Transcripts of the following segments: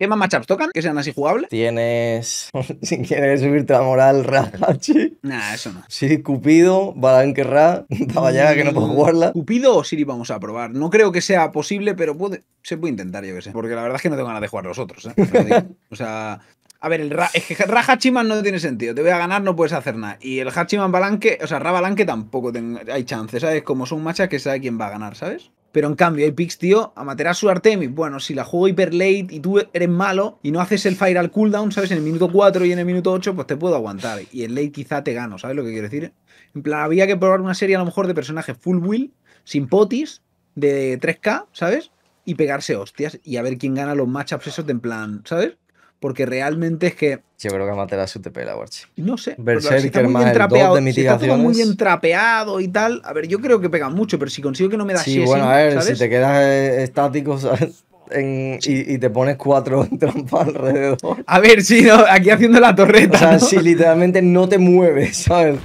¿Qué más matchups tocan? Que sean así jugables. Tienes. si quieres subirte la moral, Rahachi. Nah, eso no. Sí, Cupido, Balanque Ra, Tabayaga que no puedo jugarla. Cupido o Siri vamos a probar. No creo que sea posible, pero puede, se puede intentar, yo que sé. Porque la verdad es que no tengo ganas de jugar los otros, ¿eh? O sea. A ver, el Ra, es que Ra Hachiman no tiene sentido. Te voy a ganar, no puedes hacer nada. Y el Hachiman Balanque, o sea, Ra Balanque tampoco ten- hay chances, ¿sabes? Como son machas que sabe quién va a ganar, ¿sabes? Pero en cambio, hay picks, tío, Amaterasu Artemis. Bueno, si la juego hiper late y tú eres malo y no haces el fire al cooldown, ¿sabes? En el minuto 4 y en el minuto 8, pues te puedo aguantar. Y en late quizá te gano, ¿sabes lo que quiero decir? En plan, había que probar una serie a lo mejor de personajes full will, sin potis, de 3K, ¿sabes? Y pegarse hostias y a ver quién gana los matchups esos de en plan, ¿sabes? Porque realmente es que Yo creo que Amaterasu te pela, Warchi. no sé. Berserker si está muy bien trapeado, de si está todo muy bien trapeado y tal. A ver, yo creo que pegan mucho, pero si consigo que no me da Sí, shesing, bueno, a ver, ¿sabes? si te quedas eh, estático, ¿sabes? En- y, y te pones cuatro trampas alrededor. A ver, sí, no, aquí haciendo la torreta. O sea, ¿no? si literalmente no te mueves, ¿sabes?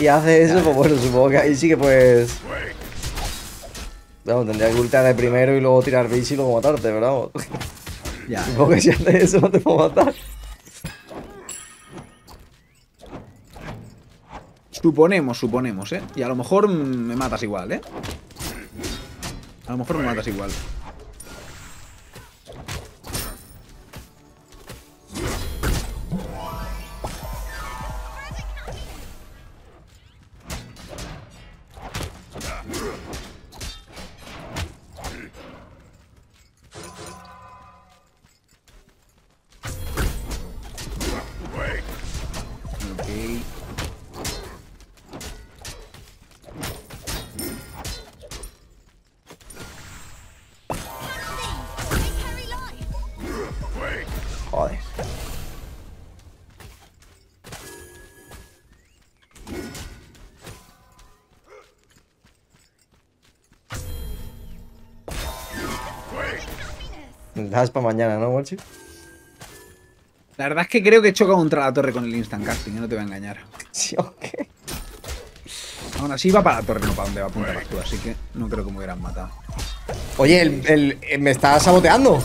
Y haces eso, pues bueno, supongo que ahí sí que puedes. Vamos, tendría que ultear de primero y luego tirar bici y luego matarte, pero vamos. Ya. Supongo que si haces eso no te puedo matar. Suponemos, suponemos, ¿eh? Y a lo mejor me matas igual, ¿eh? A lo mejor me matas igual. Joder. Dejas para mañana, ¿no, Mochi? La verdad es que creo que he chocado contra la torre con el instant casting, no te voy a engañar. Sí, ok. Aún así va para la torre, no para donde va a apuntar tú, así que no creo que me hubieran matado. Oye, el, el- eh, me está saboteando.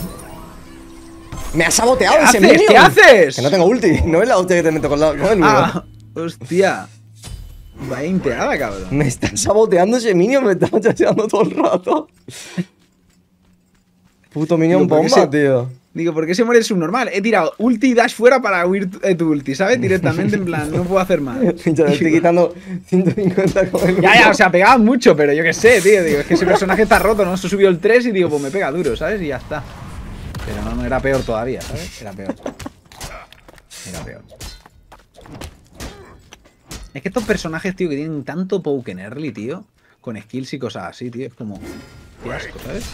Me ha saboteado ¿Qué ese haces? minion. ¿Qué haces? Que no tengo ulti. No es la ulti que te meto con, la, con el. Ah, hostia. Vaya inteada, cabrón. Me está saboteando ese minion, me está chaseando todo el rato. Puto minion Digo, ¿por qué bomba, se- tío. Digo, ¿por qué se muere el subnormal? He tirado ulti y dash fuera para huir tu, eh, tu ulti, ¿sabes? Directamente, en plan, no puedo hacer más. Yo le estoy quitando 150 con el Ya, ya, o sea, pegaba mucho, pero yo qué sé, tío. Digo, es que ese personaje está roto, ¿no? Se subió el 3 y digo, pues me pega duro, ¿sabes? Y ya está. Pero no, no era peor todavía, ¿sabes? Era peor. Era peor. Es que estos personajes, tío, que tienen tanto poke en early, tío, con skills y cosas así, tío, es como. Qué asco, ¿sabes?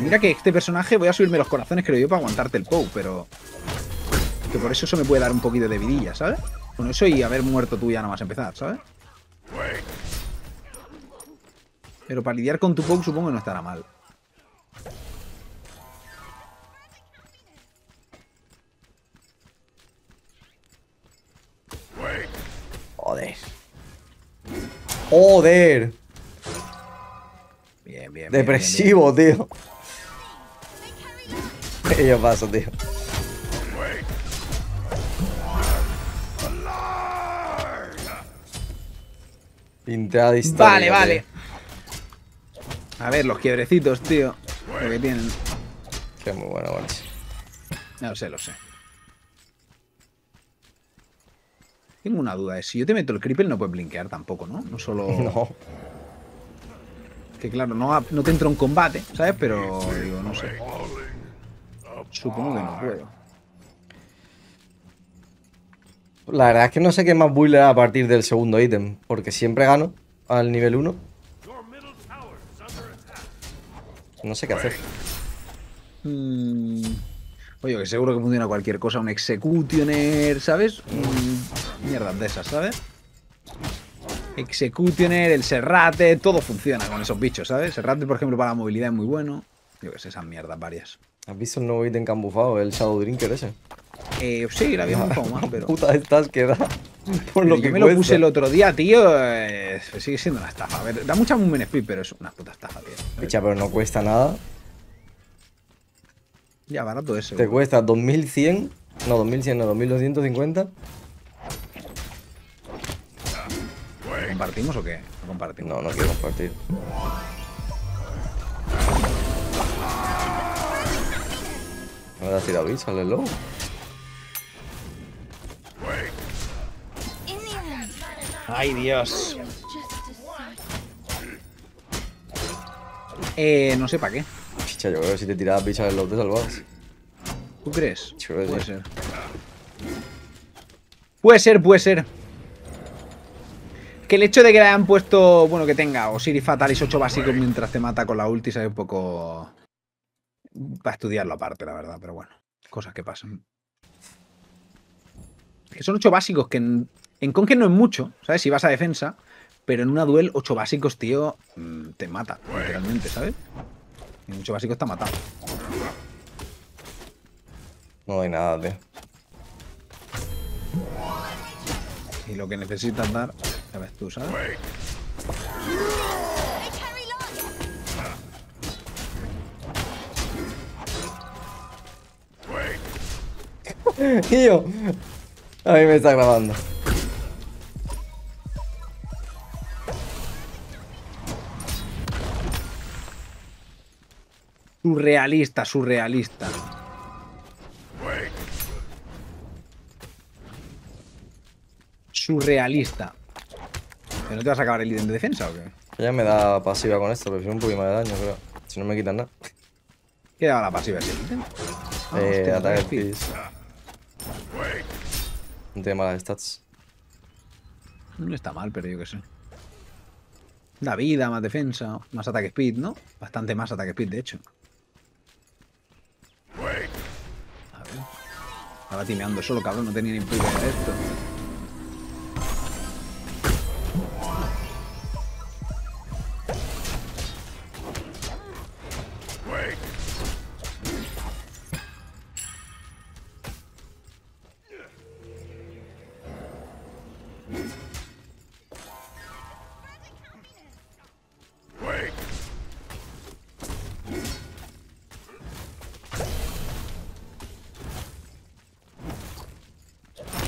Mira que este personaje voy a subirme los corazones, creo yo, para aguantarte el poke, pero. Que por eso eso me puede dar un poquito de vidilla, ¿sabes? Con eso y haber muerto tú ya no vas a empezar, ¿sabes? Pero para lidiar con tu poke supongo que no estará mal. Joder. Joder. Bien, bien. bien, Depresivo, tío. ¿Qué yo paso, tío? Pintada bien, bien. histórica, Vale, tío. vale. A ver, los quiebrecitos, tío. Lo que tienen. Qué muy bueno, macho. No lo sé, lo sé. Tengo una duda, es si yo te meto el cripple no puedes blinkear tampoco, ¿no? No solo... No. Que claro, no, no te entro en combate, ¿sabes? Pero digo, no sé. Supongo que no puedo. La verdad es que no sé qué más build a partir del segundo ítem. Porque siempre gano al nivel 1. No sé qué hacer. Mm, Oye, que seguro que funciona cualquier cosa, un executioner, ¿sabes? Mm, Mierdas de esas, ¿sabes? Executioner, el serrate, todo funciona con esos bichos, ¿sabes? Serrate, por ejemplo, para la movilidad es muy bueno. Yo que sé, esas mierdas varias. ¿Has visto el nuevo ítem que han bufado? El Shadow Drinker ese. Eh, sí, la había poco más, pero... Puta estas que da. Por lo yo que me lo cuesta. puse el otro día, tío. eh, sigue siendo una estafa. A ver, da mucha movement speed, pero es una puta estafa, tío. Picha, pero no cuesta nada. Ya, barato ese. Te cuesta 2100. No, 2100, no, 2250. ¿Compartimos o qué? No compartimos. No, no quiero compartir. ¿Me das tirado bicho al end, Ay, Dios. Eh, no sé para qué. Picha, yo creo que si te tirabas bicho al lobo te salvabas. ¿Tú crees? Puede ser. Puede ser, puede ser. Que el hecho de que le hayan puesto, bueno, que tenga Osiris Fatalis 8 básicos mientras te mata con la ulti, sabe un poco. Para estudiarlo aparte, la verdad, pero bueno. Cosas que pasan. Que son 8 básicos que en, en Conquer no es mucho, ¿sabes? Si vas a defensa, pero en una duel, 8 básicos, tío, mm, te mata, literalmente, ¿sabes? En 8 básicos está matado. No hay nada, tío. Y lo que necesitas dar, ya ves tú, ¿sabes? yo. A mí me está grabando. Surrealista, surrealista. Surrealista. ¿Pero no te vas a acabar el ítem de defensa o qué? Ya me da pasiva con esto, prefiero un poquito más de daño, pero si no me quitan nada. ¿Qué daba la pasiva ese ítem? Ah, eh, hostia, ataque speed. No tiene malas stats. No está mal, pero yo qué sé. Da vida, más defensa, más ataque speed, ¿no? Bastante más ataque speed, de hecho. A ver. Estaba timeando solo, cabrón, no tenía ni puta idea de esto.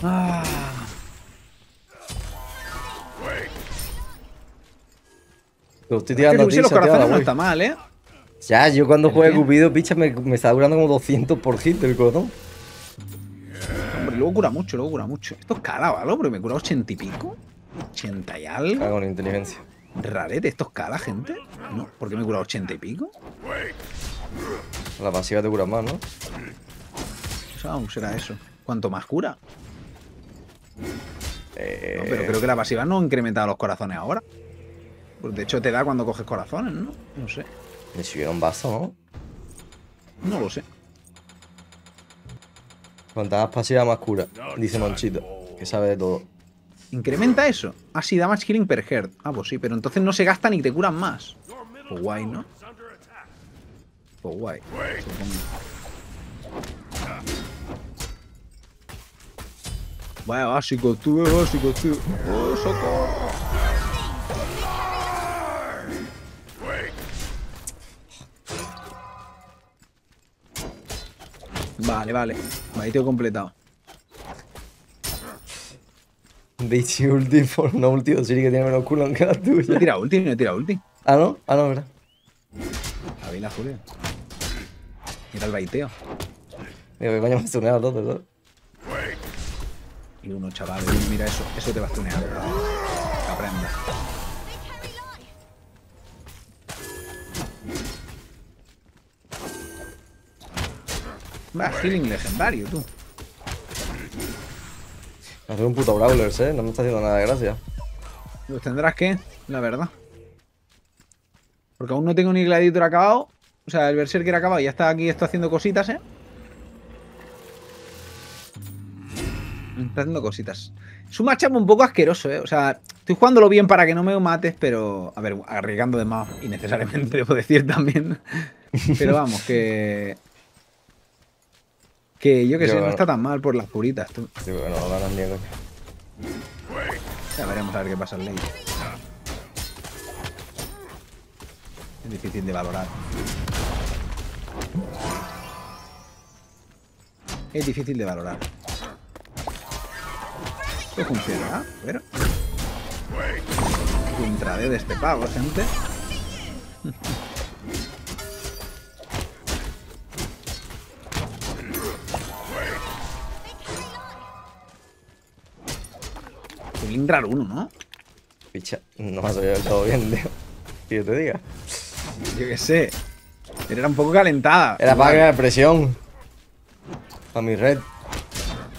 Ah, Lo estoy tirando a ti, si los corazones no está mal, ¿eh? Ya, yo cuando ¿El juego qué? Cupido, picha, me, me está durando como 200 por hit el corazón. Hombre, luego cura mucho, luego cura mucho. Esto es cala, ¿vale? Pero me cura 80 y pico. 80 y algo. Cago en inteligencia. Rarete, ¿esto es cala, gente? No, ¿por qué me cura 80 y pico? La pasiva te cura más, ¿no? O sea, aún será eso. ¿Cuánto más cura? Eh, No, pero creo que la pasiva no ha incrementado los corazones ahora. De hecho te da cuando coges corazones, ¿no? No sé. Me subieron vaso, ¿no? No lo sé. Cuanta más pasiva, más cura. Dice Monchito, que sabe de todo. ¿Incrementa eso? Ah, sí, damage healing per heart. Ah, pues sí, pero entonces no se gastan y te curan más. Pues guay, ¿no? Pues guay. Vaya básico, tú, eh, básico, tú. Oh, socorro. Vale, vale. Baiteo completado. Dichi ulti por no ulti Siri que tiene menos culo que la No he tuya. tirado ulti, no he tirado ulti. Ah, ¿no? Ah, no, verdad. A la Julio. Mira el baiteo. Digo, que coño me ha tuneado todo, ¿no? Y uno, chaval, mira eso. Eso te va a tunear. bro. Va, healing legendario, tú. Hacer un puto Brawlers, ¿eh? No me está haciendo nada de gracia. Pues tendrás que, la verdad. Porque aún no tengo ni Gladiator acabado. O sea, el Berserker acabado ya está aquí, esto haciendo cositas, ¿eh? Está haciendo cositas. Es un matchup un poco asqueroso, ¿eh? O sea, estoy jugándolo bien para que no me mates, pero... A ver, arriesgando de más innecesariamente, debo decir también. Pero vamos, que... Que yo que Yo sé, no está tan mal por las puritas, tú. Que no ni. Ya veremos a ver qué pasa en late. Es difícil de valorar. Es difícil de valorar. Esto funciona, pero. Intradeo de este pavo, gente. Lindrar uno, ¿no? Picha, no me ha salido del todo bien, tío. Que yo te diga. Yo qué sé. Era un poco calentada. Era para crear presión. A mi red.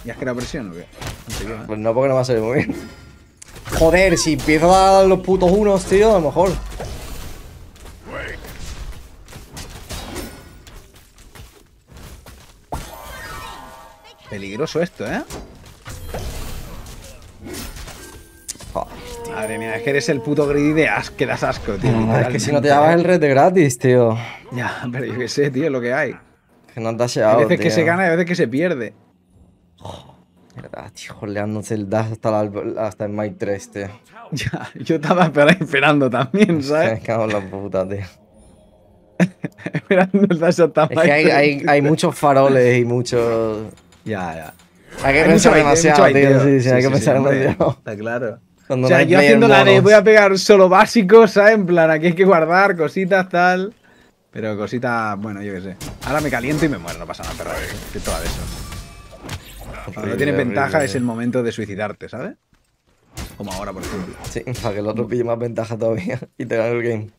¿Ya es que era presión o qué? No sé qué, ¿eh? Pues no, porque no me ha salido muy bien. Joder, si empiezo a dar los putos unos, tío, a lo mejor. Peligroso esto, ¿eh? Madre mía, es que eres el puto greedy de as que das asco, tío. No, es que si no te ¿eh? el red de gratis, tío. Ya, pero yo qué sé, tío, lo que hay. Que no te has Hay llevado, veces que se gana y hay veces que se pierde. Verdad, tío, joleándose el dash hasta, la, hasta el Mike 3, tío. Ya, yo estaba esper- esperando también, Me ¿sabes? cago en la puta, tío. esperando el dash hasta Es que hay, hay, hay muchos faroles y muchos. Ya, ya. Hay que Hay pensar mucho demasiado, mucho tío. Sí, sí, hay que pensar demasiado. Está claro. Cuando o sea, no yo haciendo la de voy a pegar solo básicos, ¿sabes? En plan, aquí hay que guardar cositas, tal. Pero cositas, bueno, yo qué sé. Ahora me caliento y me muero, no pasa nada, pero que toda de eso. Cuando no tienes ventaja es el momento de suicidarte, ¿sabes? Como ahora, por ejemplo. Sí, para que el otro pille más ventaja todavía y te gane el game.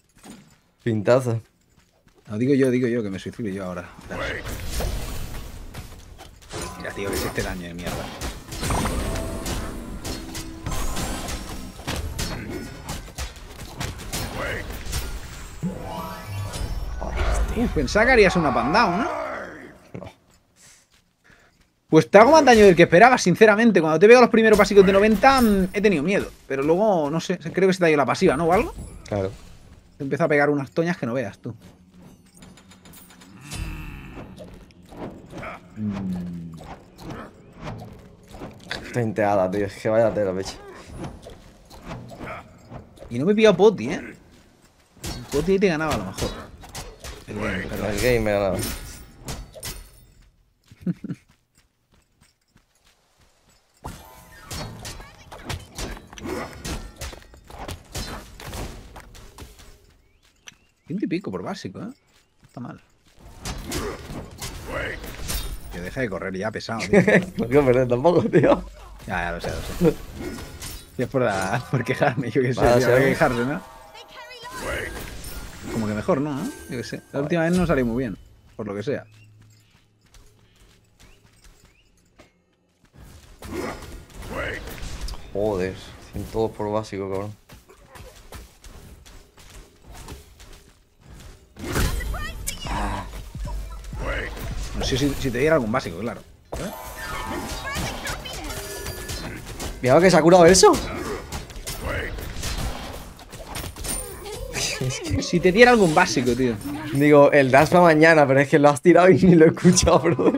Pintazo. No digo yo, digo yo, que me suicido yo ahora. Mira, tío, que es este daño de mierda. Uf, pensaba que harías una pandown, ¿no? No. Pues te hago más daño del que esperaba, sinceramente. Cuando te veo los primeros básicos de 90, mm, he tenido miedo. Pero luego, no sé, creo que se te ha ido la pasiva, ¿no? ¿O algo? Claro. Te empieza a pegar unas toñas que no veas tú. Estoy enteada, tío. Es que vaya tela, pecho. Y no me he pillado Poti, ¿eh? Poti ahí te ganaba a lo mejor. El game, pero- El game me ha ganado. Ciento y pico por básico, ¿eh? No está mal. Que deja de correr ya, pesado, tío. no quiero perder tampoco, tío. Ya, ya lo sé, lo sé. Y es por, la- por quejarme, yo qué sé. Vale, tío, que ¿no? quejarse, ¿no? Como que mejor, ¿no? Yo qué sé. La última vez no salió muy bien, por lo que sea. Joder. 102 por básico, cabrón. No sé si, si te diera algún básico, claro. ¿Eh? Mira que se ha curado eso. Si te diera algún básico, tío. Digo, el dash para mañana, pero es que lo has tirado y ni lo he escuchado, bro.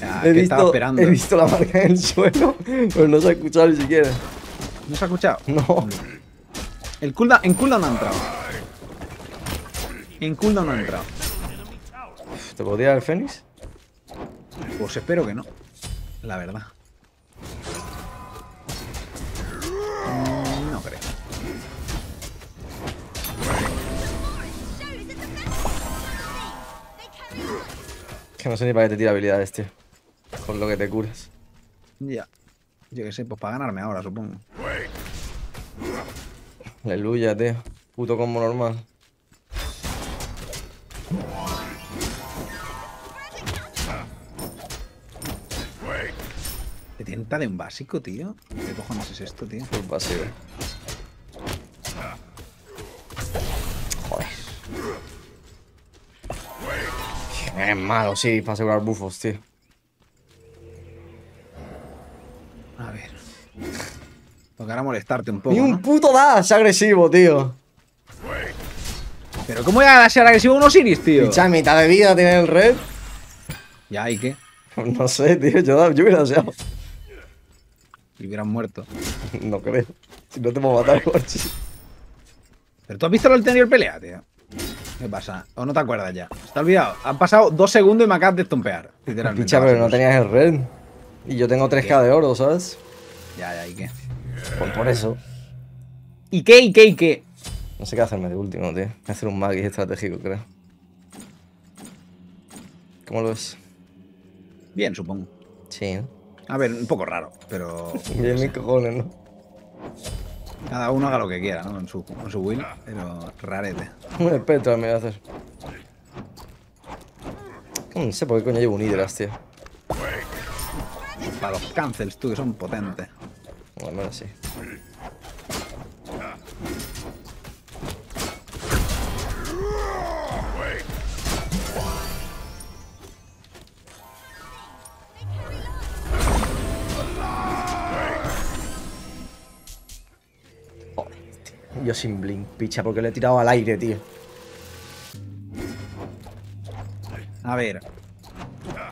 Ya, He visto, esperando. he visto la marca en el suelo, pero no se ha escuchado ni siquiera. ¿No se ha escuchado? No. El cooldown, en cooldown no ha entrado. En cooldown no ha entrado. ¿Te puedo tirar el Fénix? Pues espero que no. La verdad. Que no sé ni para qué te tira habilidades, tío. Con lo que te curas. Ya. Yo qué sé, pues para ganarme ahora, supongo. Aleluya, tío. Puto combo normal. ¿Te tienta de un básico, tío? ¿Qué cojones es esto, tío? Full pasivo. Es malo, sí, para asegurar bufos, tío. A ver. Tocará molestarte un poco, Ni un ¿no? puto dash agresivo, tío. Pero ¿cómo voy a ser agresivo a un Osiris, tío? Picha, mitad de vida tiene el red. Ya, ¿y qué? No sé, tío. Yo, yo hubiera deseado. Y hubieran muerto. No creo. Si no te puedo matar, sí. Pero tú has visto la anterior pelea, tío. ¿Qué pasa? ¿O no te acuerdas ya? ¿Está olvidado? Han pasado dos segundos y me acabas de estompear. Literalmente. Picha, pero no tenías el red. Y yo tengo 3k de oro, ¿sabes? Ya, ya, ¿y qué? Pues por eso. ¿Y qué, y qué, y qué? No sé qué hacerme de último, tío. Voy a hacer un magis estratégico, creo. ¿Cómo lo ves? Bien, supongo. Sí, ¿no? A ver, un poco raro, pero Bien mis cojones, ¿no? Cada uno haga lo que quiera, ¿no? En su, en su will, pero rarete. Un espectro me voy a hacer. No sé por qué coño llevo un Hydras, tío. Para los cancels, tú, que son potentes. Bueno, sí. Yo sin blink, picha, porque le he tirado al aire, tío. A ver.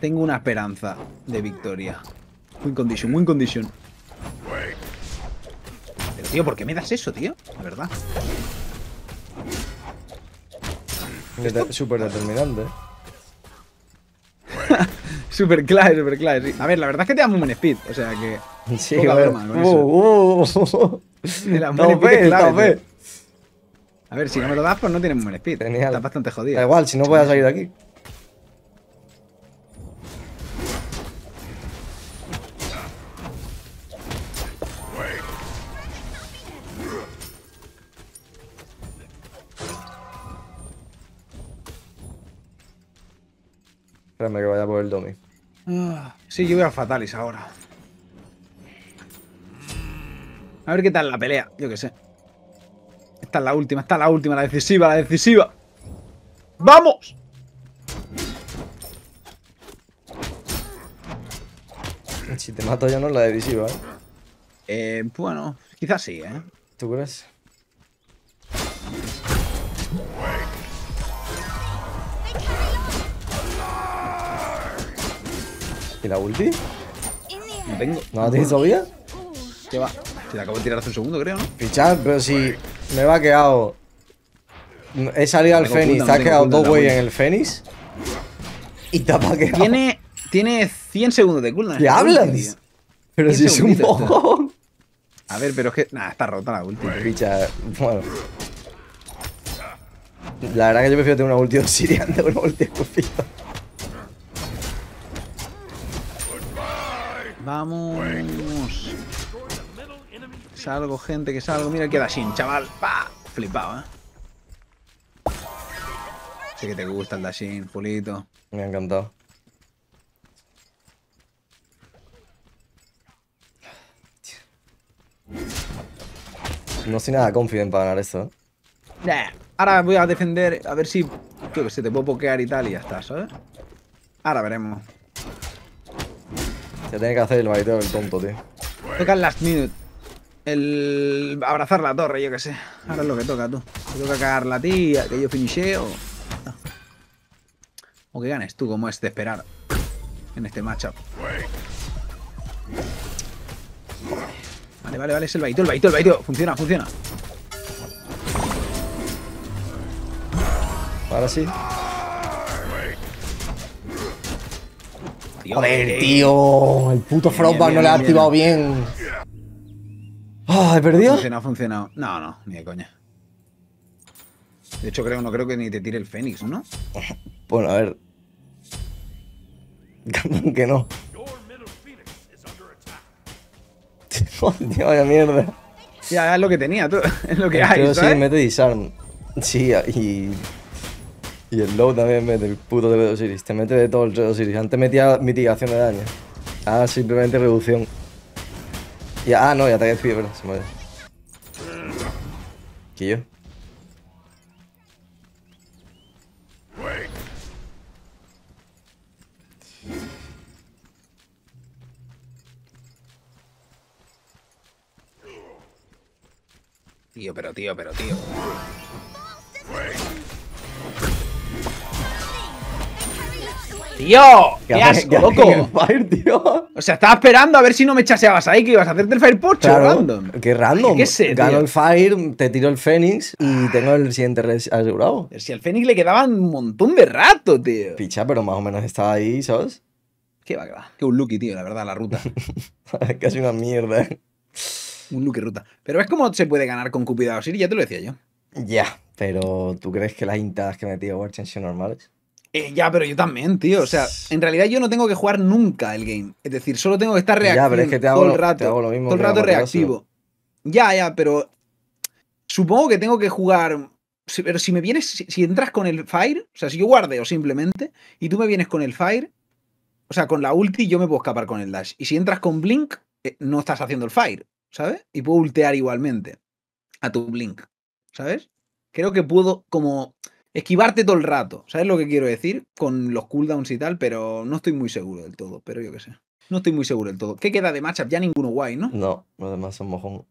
Tengo una esperanza de victoria. Win condition, win condition. Pero tío, ¿por qué me das eso, tío? La verdad. Dete- Súper determinante. Super clave, super clave, sí. A ver, la verdad es que te da muy buen speed. O sea que. Sí, Poca broma con eso. Uh, uh, De fe, es clave, tío. A ver, si no me lo das, pues no tienes buen speed. Genial. Estás bastante Da jodido. igual, si no voy a salir de aquí. Espérame que vaya por el domi. Ah, sí, yo voy a Fatalis ahora. A ver qué tal la pelea, yo qué sé. Esta es la última, esta es la última, la decisiva, la decisiva. ¡Vamos! Si te mato yo no es la decisiva, ¿eh? Eh, bueno, quizás sí, ¿eh? ¿Tú crees? ¿Y la ulti? No tengo. ¿No la tienes todavía? ¿Qué va? La acabo de tirar hace un segundo, creo, ¿no? Pichar, pero si me va quedado. He salido al Fénix, te has quedado dos la güey ulti. en el Fénix. Y te ha. Tiene, tiene 100 segundos de cooldown. ¿Qué hablas? Pero si es un mojón. A ver, pero es que. Nada, está rota la ulti. Picha, bueno. La verdad que yo prefiero tener una ulti obsidian de una ulti escopida. Vamos. Salgo, gente, que salgo. Mira que Dashin, chaval. ¡Pah! Flipado, ¿eh? Sé que te gusta el Dashin, Julito. Me ha encantado. No estoy nada confident para ganar esto, ¿eh? Nah, Ahora voy a defender, a ver si. Yo que sé, te puedo pokear y tal y ya está, ¿sabes? Ahora veremos. Se tiene que hacer el baiteo del tonto, tío. Toca el last minute. El abrazar la torre, yo que sé. Ahora es lo que toca, tú. Te toca cagarla a ti, que yo finisheo. Ah. O que ganes tú, como es de esperar. En este matchup. Vale, vale, vale, es el baiteo, el baiteo, el baiteo. Funciona, funciona. Ahora sí. Joder, tío. El puto Frostback no le ha activado bien. ¿He Ha perdido? funcionado, ha funcionado. No, no, ni de coña. De hecho, creo, no creo que ni te tire el Fénix, ¿no? Bueno, a ver. que no. Vaya mierda. Ya, es lo que tenía, tú. Es lo que El hay, sí mete disarm. Sí, y. Y el low también mete el puto de Osiris. Te mete de todo el Osiris. Antes metía mitigación de daño. Ahora simplemente reducción. Y, ah, no, y ataque speed, ¿verdad? Se muere. ¿Qué yo? Tío, pero tío, pero tío. ¡Tío! ¡Qué asco, loco! el Fire, tío? O sea, estaba esperando a ver si no me chaseabas ahí, que ibas a hacerte el Fire Pocho Claro, random. qué random. ¿Qué sé, Gano tío? el Fire, te tiro el Fénix y tengo el siguiente res asegurado. Si al Fénix le quedaban un montón de rato, tío. Picha, pero más o menos estaba ahí, ¿sabes? Qué va, qué va. Qué un lucky, tío, la verdad, la ruta. Casi una mierda. un lucky ruta. Pero es como se puede ganar con Cupido Osiris, ya te lo decía yo. Ya, pero ¿tú crees que las intadas que metí a Warchen son normales? Eh, ya, pero yo también, tío. O sea, en realidad yo no tengo que jugar nunca el game. Es decir, solo tengo que estar Ya, reactivo pero es que te hago todo el lo- rato. te hago lo mismo todo el rato reactivo. Ya, ya, pero supongo que tengo que jugar. Pero si me vienes, si, si entras con el Fire, o sea, si yo guardeo simplemente y tú me vienes con el Fire, o sea, con la ulti yo me puedo escapar con el dash. Y si entras con Blink, eh, no estás haciendo el Fire, ¿sabes? Y puedo ultear igualmente a tu Blink, ¿sabes? Creo que puedo como esquivarte todo el rato, ¿sabes lo que quiero decir? Con los cooldowns y tal, pero no estoy muy seguro del todo, pero yo qué sé. No estoy muy seguro del todo. ¿Qué queda de matchup? Ya ninguno guay, ¿no? No, los demás son mojón.